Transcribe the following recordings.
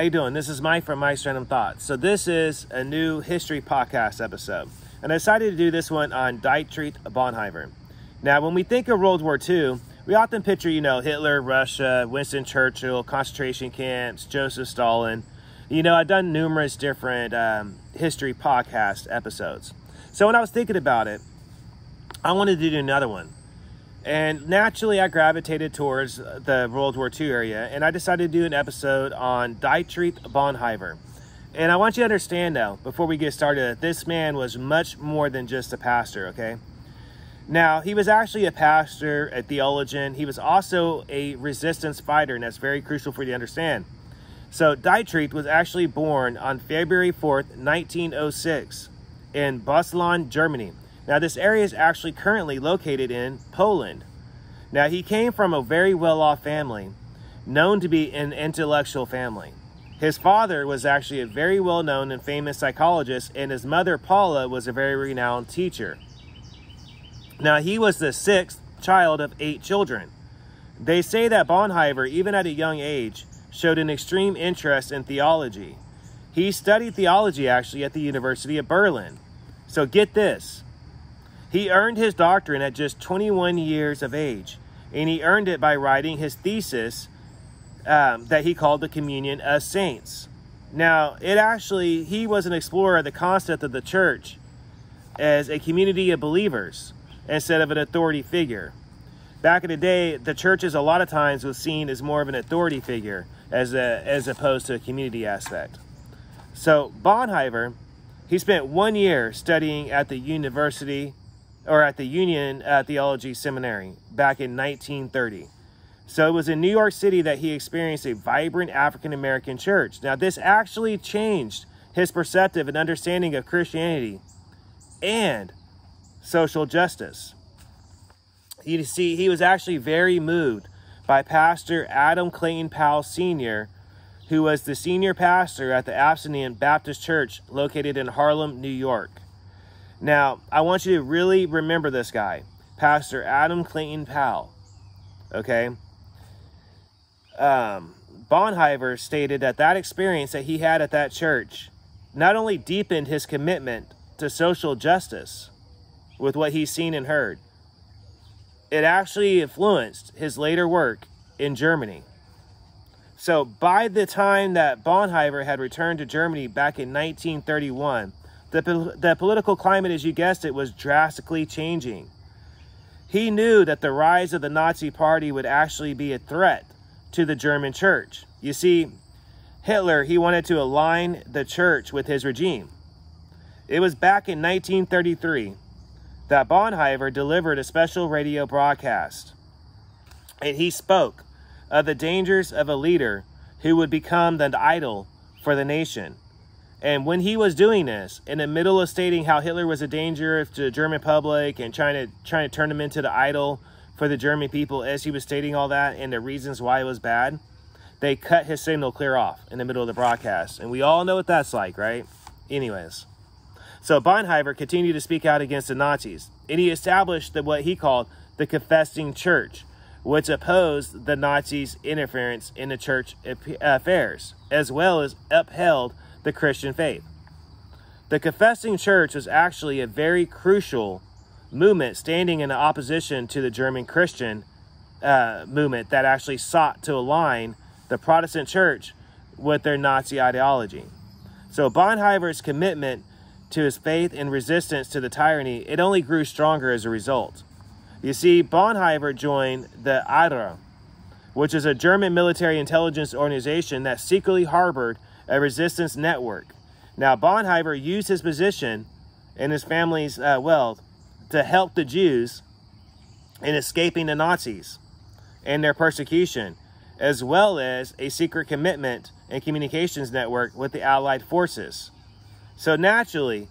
How you doing? This is Mike from Mike's Random Thoughts. So this is a new history podcast episode. And I decided to do this one on Dietrich Bonhoeffer. Now, when we think of World War II, we often picture, you know, Hitler, Russia, Winston Churchill, concentration camps, Joseph Stalin. You know, I've done numerous different um, history podcast episodes. So when I was thinking about it, I wanted to do another one. And naturally, I gravitated towards the World War II area, and I decided to do an episode on Dietrich Bonhoeffer. And I want you to understand though, before we get started, that this man was much more than just a pastor, okay? Now, he was actually a pastor, a theologian. He was also a resistance fighter, and that's very crucial for you to understand. So, Dietrich was actually born on February 4th, 1906, in Breslau, Germany. Now, this area is actually currently located in Poland. Now, he came from a very well off family, known to be an intellectual family. His father was actually a very well known and famous psychologist, and his mother, Paula, was a very renowned teacher. Now, he was the sixth child of eight children. They say that Bonhoeffer, even at a young age, showed an extreme interest in theology. He studied theology actually at the University of Berlin. So get this he earned his doctorate at just 21 years of age, and he earned it by writing his thesis um, that he called the Communion of Saints. Now, it actually, he was an explorer of the concept of the church as a community of believers instead of an authority figure. Back in the day, the churches a lot of times was seen as more of an authority figure as, a, as opposed to a community aspect. So, Bonhoeffer, he spent one year studying at the University or at the Union Theology Seminary back in 1930. So it was in New York City that he experienced a vibrant African American church. Now, this actually changed his perceptive and understanding of Christianity and social justice. You see, he was actually very moved by Pastor Adam Clayton Powell Sr., who was the senior pastor at the Abyssinian Baptist Church located in Harlem, New York. Now, I want you to really remember this guy, Pastor Adam Clayton Powell. Okay? Um, stated that that experience that he had at that church not only deepened his commitment to social justice with what he's seen and heard, it actually influenced his later work in Germany. So, by the time that Bonhoeffer had returned to Germany back in 1931, the, the political climate, as you guessed it, was drastically changing. He knew that the rise of the Nazi Party would actually be a threat to the German church. You see, Hitler, he wanted to align the church with his regime. It was back in 1933 that Bonhoeffer delivered a special radio broadcast. And he spoke of the dangers of a leader who would become the idol for the nation. And when he was doing this, in the middle of stating how Hitler was a danger to the German public and trying to trying to turn him into the idol for the German people, as he was stating all that and the reasons why it was bad, they cut his signal clear off in the middle of the broadcast. And we all know what that's like, right? Anyways. So Bonhoeffer continued to speak out against the Nazis, and he established the, what he called the confessing church, which opposed the Nazis' interference in the church affairs, as well as upheld the Christian faith. The confessing church was actually a very crucial movement standing in opposition to the German Christian uh, movement that actually sought to align the Protestant church with their Nazi ideology. So Bonhoeffer's commitment to his faith and resistance to the tyranny, it only grew stronger as a result. You see, Bonhoeffer joined the Abwehr, which is a German military intelligence organization that secretly harbored a resistance network. Now, Bonhoeffer used his position and his family's uh, wealth to help the Jews in escaping the Nazis and their persecution, as well as a secret commitment and communications network with the Allied forces. So, naturally,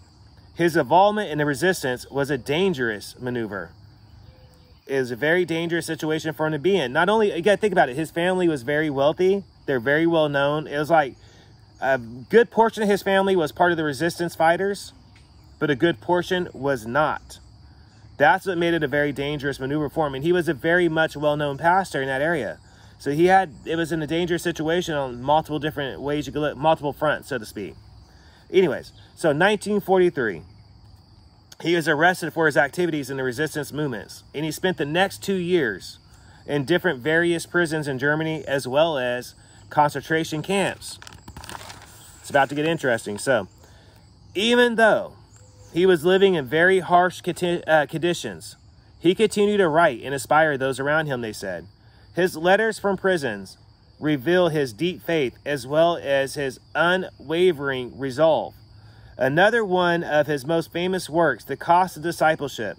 his involvement in the resistance was a dangerous maneuver. It was a very dangerous situation for him to be in. Not only, you got to think about it, his family was very wealthy, they're very well known. It was like a good portion of his family was part of the resistance fighters, but a good portion was not. That's what made it a very dangerous maneuver for him. And he was a very much well known pastor in that area. So he had, it was in a dangerous situation on multiple different ways you could look, multiple fronts, so to speak. Anyways, so 1943, he was arrested for his activities in the resistance movements, and he spent the next two years in different various prisons in Germany as well as concentration camps. It's about to get interesting. So, even though he was living in very harsh uh, conditions, he continued to write and inspire those around him, they said. His letters from prisons reveal his deep faith as well as his unwavering resolve. Another one of his most famous works, The Cost of Discipleship,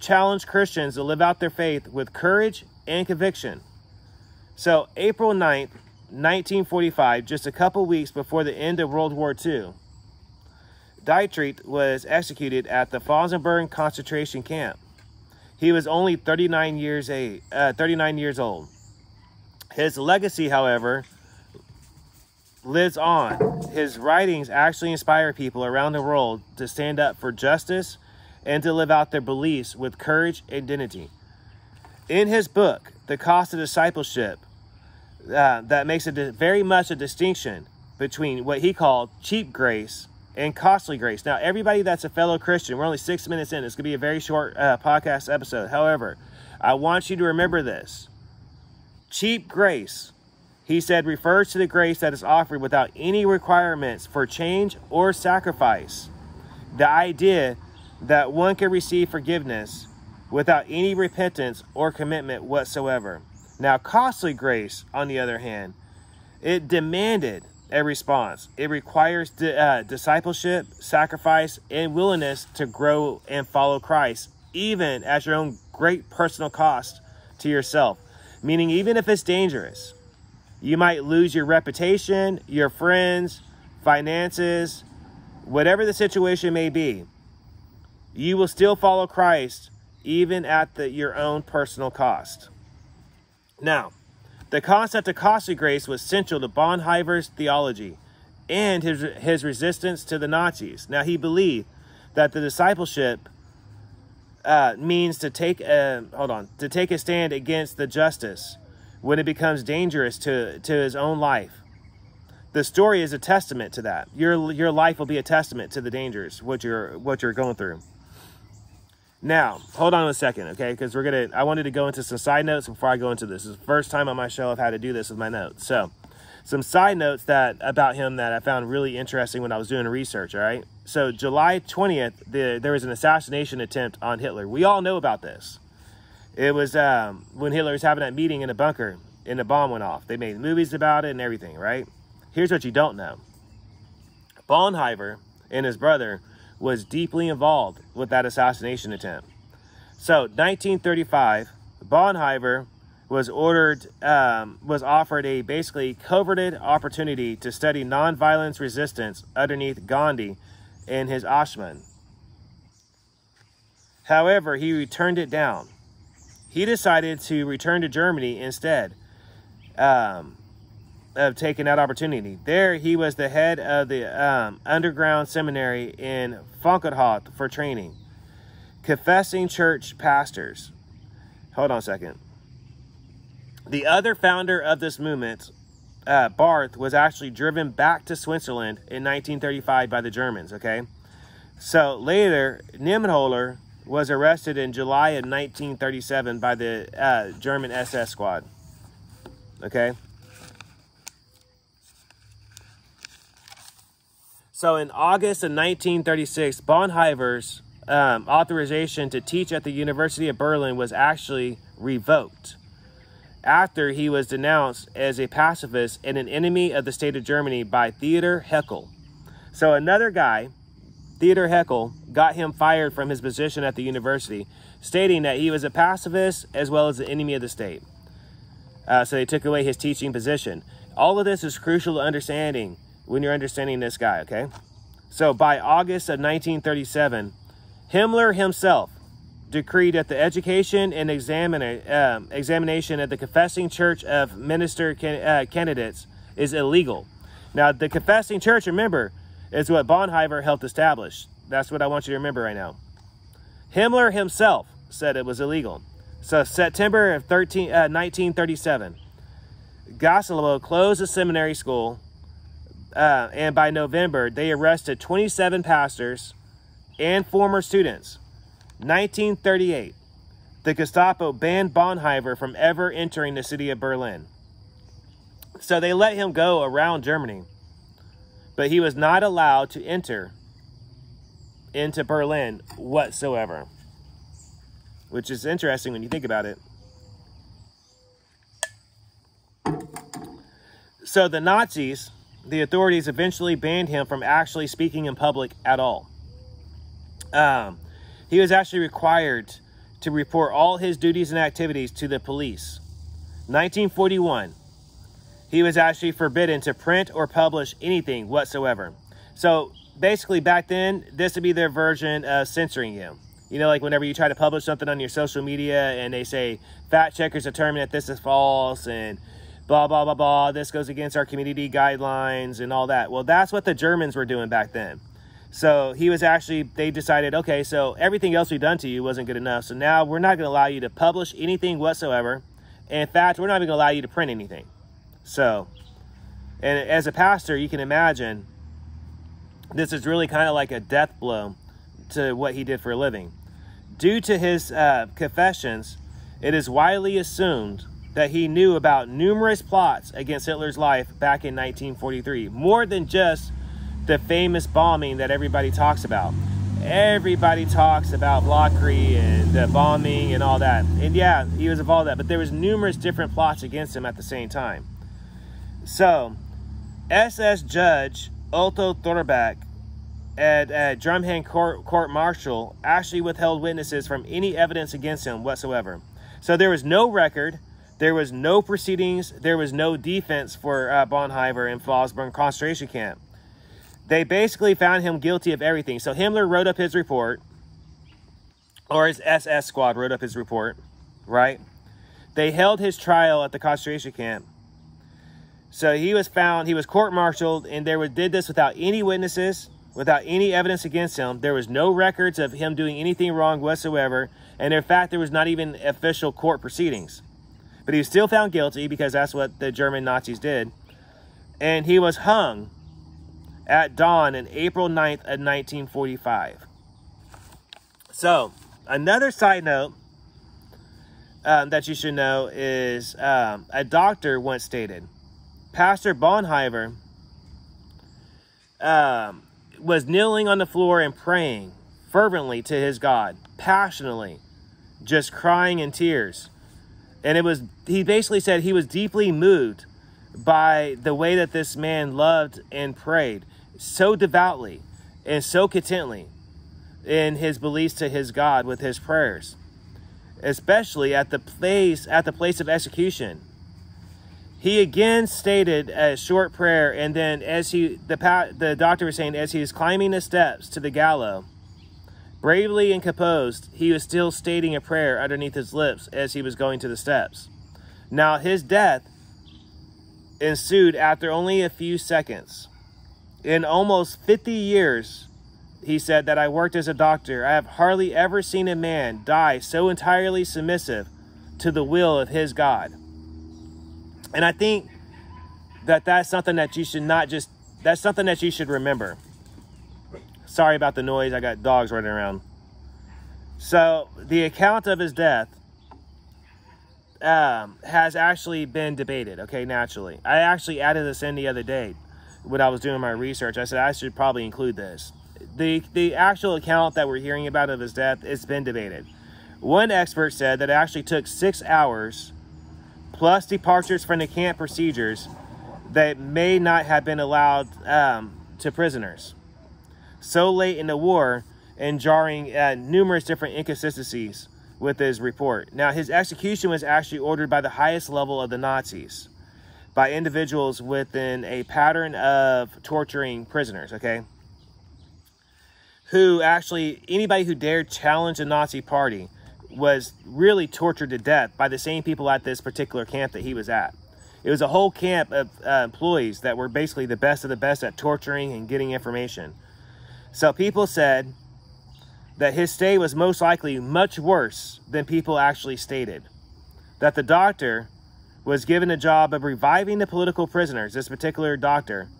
challenged Christians to live out their faith with courage and conviction. So, April 9th, 1945, just a couple weeks before the end of World War II, Dietrich was executed at the Flossenbürg concentration camp. He was only 39 years, a, uh, 39 years old. His legacy, however, lives on. His writings actually inspire people around the world to stand up for justice and to live out their beliefs with courage and dignity. In his book, The Cost of Discipleship, uh, that makes a very much a distinction between what he called cheap grace and costly grace. Now, everybody that's a fellow Christian, we're only six minutes in. It's going to be a very short uh, podcast episode. However, I want you to remember this cheap grace he said refers to the grace that is offered without any requirements for change or sacrifice. The idea that one can receive forgiveness without any repentance or commitment whatsoever. Now, costly grace, on the other hand, it demanded a response. It requires di- uh, discipleship, sacrifice, and willingness to grow and follow Christ, even at your own great personal cost to yourself. Meaning, even if it's dangerous, you might lose your reputation, your friends, finances, whatever the situation may be. You will still follow Christ even at the, your own personal cost. Now, the concept of costly grace was central to Bonhoeffer's theology and his, his resistance to the Nazis. Now, he believed that the discipleship uh, means to take a hold on to take a stand against the justice when it becomes dangerous to, to his own life. The story is a testament to that. Your, your life will be a testament to the dangers, what you're, what you're going through. Now, hold on a second, okay? Because we're gonna. I wanted to go into some side notes before I go into this. This is the first time on my show I've had to do this with my notes. So, some side notes that about him that I found really interesting when I was doing research. All right. So, July twentieth, the, there was an assassination attempt on Hitler. We all know about this. It was um, when Hitler was having that meeting in a bunker and the bomb went off. They made movies about it and everything, right? Here's what you don't know. Bonhoeffer and his brother was deeply involved with that assassination attempt. So, 1935, Bonhoeffer was ordered, um, was offered a basically coveted opportunity to study nonviolence resistance underneath Gandhi in his ashram. However, he returned it down he decided to return to Germany instead um, of taking that opportunity. There, he was the head of the um, underground seminary in Frankfurt for training, confessing church pastors. Hold on a second. The other founder of this movement, uh, Barth, was actually driven back to Switzerland in 1935 by the Germans, okay? So later, Niemöller was arrested in July of 1937 by the uh, German SS squad. Okay? So in August of 1936, Bonhoeffer's um, authorization to teach at the University of Berlin was actually revoked after he was denounced as a pacifist and an enemy of the state of Germany by Theodor Heckel. So another guy Theodor Heckel got him fired from his position at the university, stating that he was a pacifist as well as the enemy of the state. Uh, so they took away his teaching position. All of this is crucial to understanding when you're understanding this guy, okay? So by August of 1937, Himmler himself decreed that the education and um, examination at the Confessing Church of Minister can- uh, candidates is illegal. Now, the Confessing Church, remember, is what Bonhoeffer helped establish. That's what I want you to remember right now. Himmler himself said it was illegal. So September of 13, uh, 1937, Gestapo closed the seminary school, uh, and by November, they arrested 27 pastors and former students. 1938, the Gestapo banned Bonhoeffer from ever entering the city of Berlin. So they let him go around Germany, but he was not allowed to enter into Berlin whatsoever, which is interesting when you think about it. So the Nazis, the authorities eventually banned him from actually speaking in public at all. Um, he was actually required to report all his duties and activities to the police. 1941, he was actually forbidden to print or publish anything whatsoever. So basically, back then, this would be their version of censoring you. You know, like whenever you try to publish something on your social media and they say fact checkers determine that this is false and blah, blah, blah, blah, this goes against our community guidelines and all that. Well, that's what the Germans were doing back then. So he was actually, they decided, okay, so everything else we've done to you wasn't good enough. So now we're not going to allow you to publish anything whatsoever. In fact, we're not even going to allow you to print anything. So, and as a pastor, you can imagine this is really kind of like a death blow to what he did for a living. Due to his uh, confessions, it is widely assumed that he knew about numerous plots against Hitler's life back in 1943, more than just the famous bombing that everybody talks about. Everybody talks about Valkyrie and the bombing and all that. And yeah, he was involved in that, but there was numerous different plots against him at the same time. So, SS Judge Otto Thorbecke at, at Drumheim Court, Court Martial actually withheld witnesses from any evidence against him whatsoever. So there was no record, there was no proceedings, there was no defense for uh, Bonhoeffer in Flossenbürg concentration camp they basically found him guilty of everything. So Himmler wrote up his report, or his SS squad wrote up his report, right? They held his trial at the concentration camp. So he was found, he was court-martialed, and they did this without any witnesses, without any evidence against him. There was no records of him doing anything wrong whatsoever, and in fact, there was not even official court proceedings. But he was still found guilty because that's what the German Nazis did. And he was hung at dawn in April 9th of 1945. So, another side note um, that you should know is um, a doctor once stated, Pastor Bonhoeffer um, was kneeling on the floor and praying fervently to his God, passionately, just crying in tears. And it was, he basically said he was deeply moved by the way that this man loved and prayed so devoutly and so contently in his beliefs to his God with his prayers, especially at the place at the place of execution. He again stated a short prayer, and then as he the the doctor was saying as he was climbing the steps to the gallows, bravely and composed, he was still stating a prayer underneath his lips as he was going to the steps. Now his death ensued after only a few seconds. In almost 50 years, he said that I worked as a doctor. I have hardly ever seen a man die so entirely submissive to the will of his God. And I think that that's something that you should not just, that's something that you should remember. Sorry about the noise. I got dogs running around. So the account of his death um, has actually been debated, okay, naturally. I actually added this in the other day when I was doing my research, I said I should probably include this. The, the actual account that we're hearing about of his death, it's been debated. One expert said that it actually took six hours plus departures from the camp procedures that may not have been allowed um, to prisoners. So late in the war and jarring uh, numerous different inconsistencies with his report. Now, his execution was actually ordered by the highest level of the Nazis by individuals within a pattern of torturing prisoners, okay? Who actually, anybody who dared challenge the Nazi party was really tortured to death by the same people at this particular camp that he was at. It was a whole camp of uh, employees that were basically the best of the best at torturing and getting information. So people said that his stay was most likely much worse than people actually stated. That the doctor was given a job of reviving the political prisoners, this particular doctor,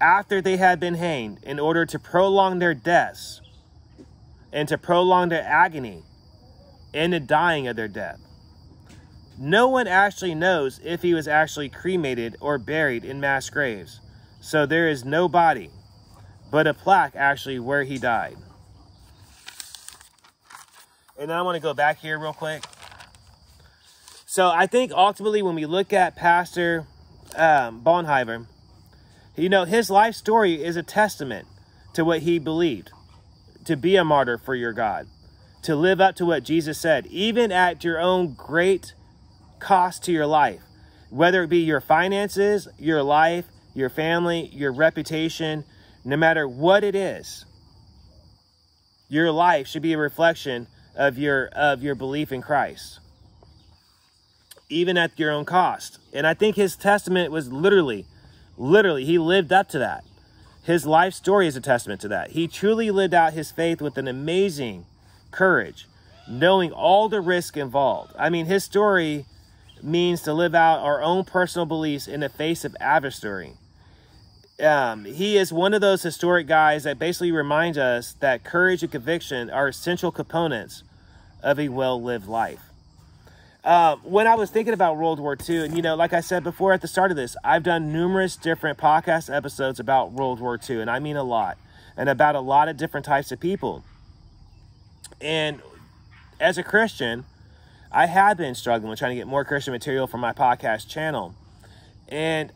after they had been hanged in order to prolong their deaths and to prolong their agony and the dying of their death. No one actually knows if he was actually cremated or buried in mass graves, so there is no body, but a plaque actually where he died. And I want to go back here real quick. So I think ultimately when we look at Pastor um, you know, his life story is a testament to what he believed to be a martyr for your God, to live up to what Jesus said, even at your own great cost to your life, whether it be your finances, your life, your family, your reputation, no matter what it is. Your life should be a reflection of your of your belief in Christ. Even at your own cost. And I think his testament was literally literally he lived up to that. His life story is a testament to that. He truly lived out his faith with an amazing courage, knowing all the risk involved. I mean, his story means to live out our own personal beliefs in the face of adversary. Um, he is one of those historic guys that basically reminds us that courage and conviction are essential components of a well lived life. Um, when I was thinking about World War II, and you know, like I said before at the start of this, I've done numerous different podcast episodes about World War II, and I mean a lot, and about a lot of different types of people. And as a Christian, I have been struggling with trying to get more Christian material for my podcast channel. And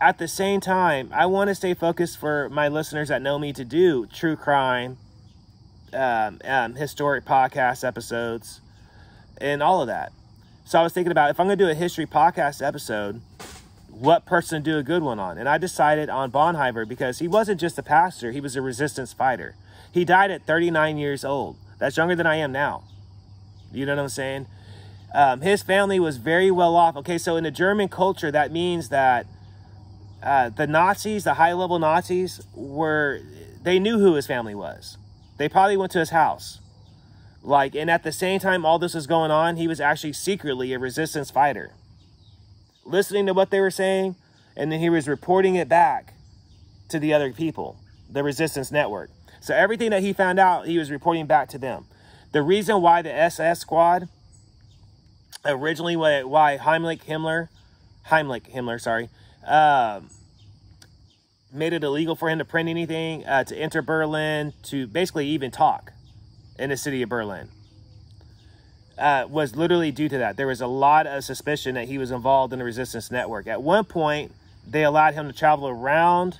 at the same time, I want to stay focused for my listeners that know me to do true crime, um, um, historic podcast episodes, and all of that. So I was thinking about if I'm going to do a history podcast episode, what person to do a good one on. And I decided on Bonhoeffer because he wasn't just a pastor, he was a resistance fighter. He died at 39 years old. That's younger than I am now. You know what I'm saying? Um, his family was very well off. Okay, so in the German culture, that means that uh, the Nazis, the high level Nazis, were, they knew who his family was. They probably went to his house. Like, and at the same time all this was going on, he was actually secretly a resistance fighter. Listening to what they were saying, and then he was reporting it back to the other people, the resistance network. So everything that he found out, he was reporting back to them. The reason why the SS squad, originally why Heimlich Himmler, Heimlich Himmler, sorry, um, made it illegal for him to print anything, uh, to enter Berlin, to basically even talk in the city of Berlin uh, was literally due to that. There was a lot of suspicion that he was involved in the resistance network. At one point, they allowed him to travel around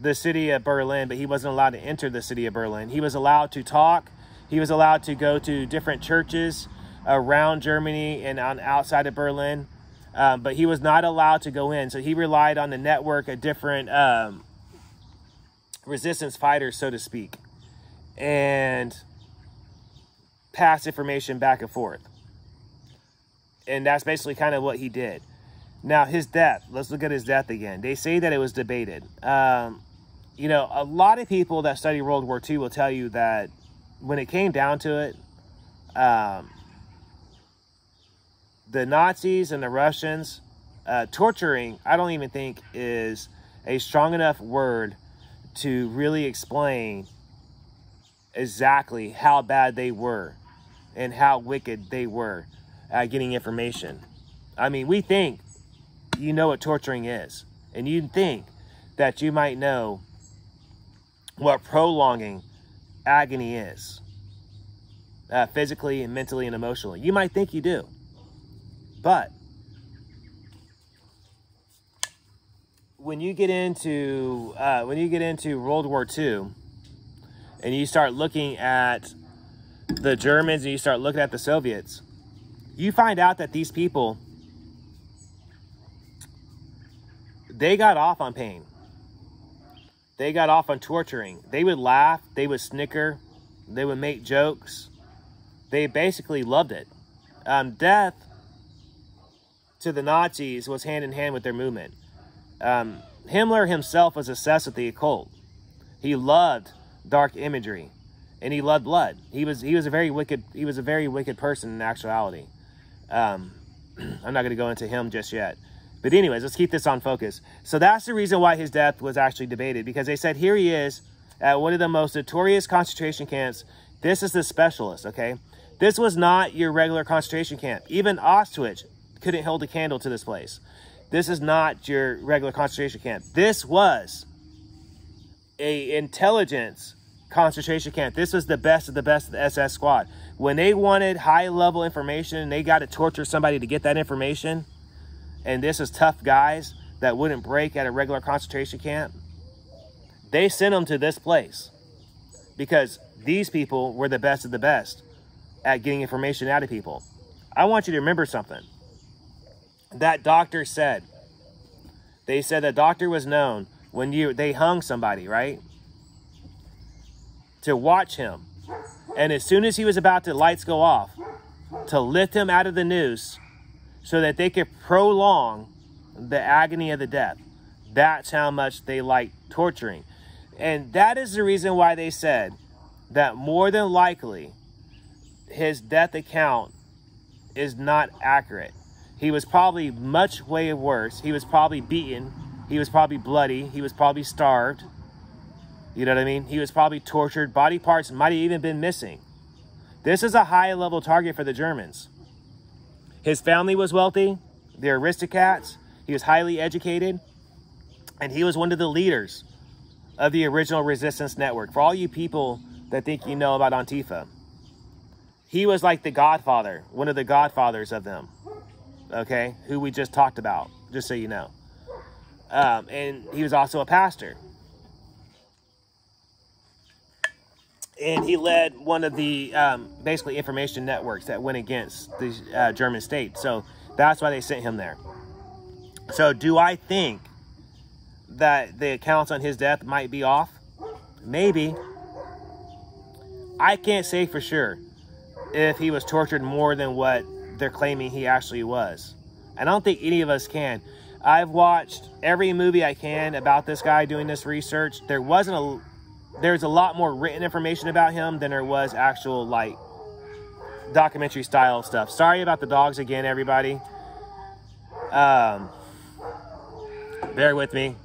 the city of Berlin, but he wasn't allowed to enter the city of Berlin. He was allowed to talk. He was allowed to go to different churches around Germany and on outside of Berlin, um, but he was not allowed to go in. So he relied on the network of different um, resistance fighters, so to speak and pass information back and forth. And that's basically kind of what he did. Now, his death, let's look at his death again. They say that it was debated. Um, you know, a lot of people that study World War II will tell you that when it came down to it, um, the Nazis and the Russians, uh, torturing, I don't even think is a strong enough word to really explain exactly how bad they were and how wicked they were at getting information. I mean, we think you know what torturing is, and you think that you might know what prolonging agony is uh, physically and mentally and emotionally. You might think you do, but when you get into uh, when you get into World War II and you start looking at the Germans and you start looking at the Soviets, you find out that these people, they got off on pain. They got off on torturing. They would laugh, they would snicker, they would make jokes. They basically loved it. Um, death to the Nazis was hand in hand with their movement. Um, Himmler himself was obsessed with the occult. He loved dark imagery, and he loved blood. He was he was a very wicked he was a very wicked person in actuality. Um, I'm not going to go into him just yet. But anyways, let's keep this on focus. So that's the reason why his death was actually debated because they said here he is at one of the most notorious concentration camps. This is the specialist, okay? This was not your regular concentration camp. Even Auschwitz couldn't hold a candle to this place. This is not your regular concentration camp. This was a intelligence concentration camp. This was the best of the best of the SS squad. When they wanted high level information, they got to torture somebody to get that information. And this is tough guys that wouldn't break at a regular concentration camp. They sent them to this place because these people were the best of the best at getting information out of people. I want you to remember something. That doctor said, they said the doctor was known when you they hung somebody, right? To watch him. And as soon as he was about to lights go off, to lift him out of the noose so that they could prolong the agony of the death. That's how much they like torturing. And that is the reason why they said that more than likely his death account is not accurate. He was probably much way worse. He was probably beaten. He was probably bloody. He was probably starved. You know what I mean? He was probably tortured. Body parts might have even been missing. This is a high level target for the Germans. His family was wealthy. They're aristocrats. He was highly educated. And he was one of the leaders of the original resistance network. For all you people that think you know about Antifa, he was like the godfather, one of the godfathers of them okay, who we just talked about, just so you know. Um, and he was also a pastor. And he led one of the um, basically information networks that went against the uh, German state. So that's why they sent him there. So, do I think that the accounts on his death might be off? Maybe. I can't say for sure if he was tortured more than what they're claiming he actually was. And I don't think any of us can. I've watched every movie I can about this guy doing this research. There wasn't a there's a lot more written information about him than there was actual like documentary style stuff. Sorry about the dogs again, everybody. Um, bear with me.